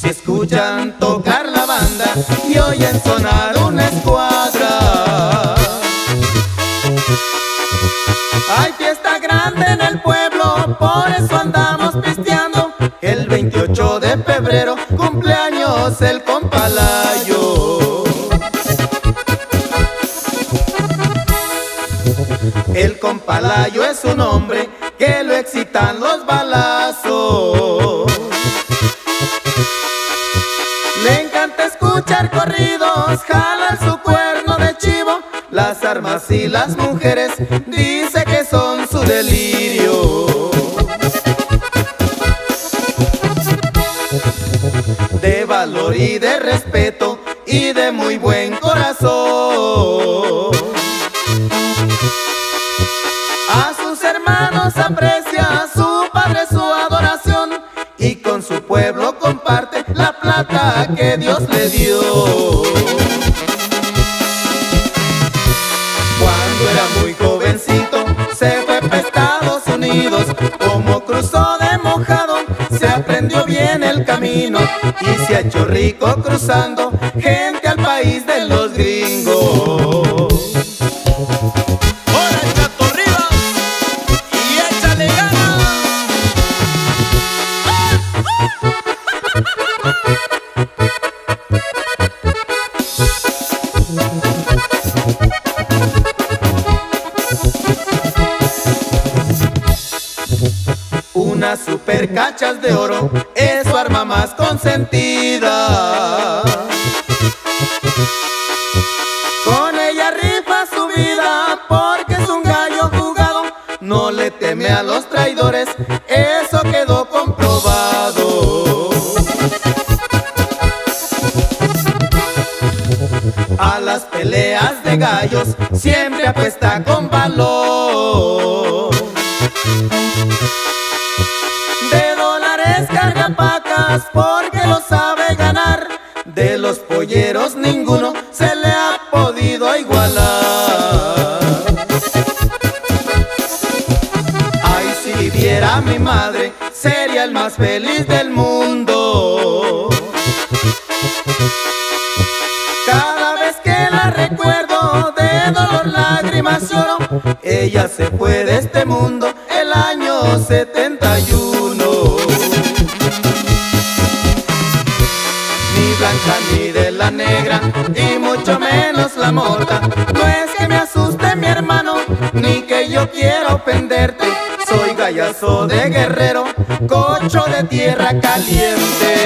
Si escuchan tocar la banda y oyen sonar Hay fiesta grande en el pueblo, por eso andamos pisteando. El 28 de febrero, cumpleaños el compalayo. El compalayo es un hombre que lo excitan los balazos. Le encanta escuchar corridos, jalar su chivo. Las armas y las mujeres dice que son su delirio. De valor y de respeto y de muy buen corazón. A sus hermanos aprecia, su padre su adoración y con su pueblo comparte la plata que Dios le dio. Era muy jovencito se fue para Estados Unidos, como cruzó de mojado se aprendió bien el camino y se ha hecho rico cruzando gente al país de los gringos. Unas super cachas de oro es su arma más consentida. Con ella rifa su vida porque es un gallo jugado. No le teme a los traidores, eso quedó comprobado. A las peleas de gallos siempre apuesta con valor. De dólares carga pacas porque lo sabe ganar. De los polleros ninguno se le ha podido igualar. Ay, si viviera mi madre, sería el más feliz del mundo. Cada vez que la recuerdo, de dolor, lágrimas lloro. Ella se fue de este mundo el año 71. Blanca ni de la negra, y mucho menos la mota. No es que me asuste mi hermano, ni que yo quiera ofenderte. Soy gallazo de guerrero, cocho de tierra caliente.